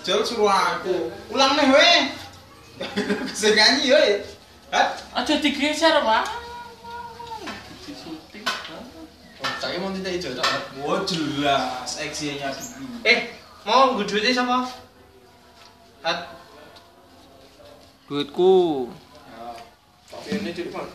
Jol suruh aku. Ulang nih we. Sing nyanyi yo Hah? Aja digeser Pak. Disuting. Oh, Saya mau tidak hijau tak? Wah jelas. Eksinya dulu. Eh, mau gue duitnya siapa? Hat. Duitku. Ya. Tapi ini cuman.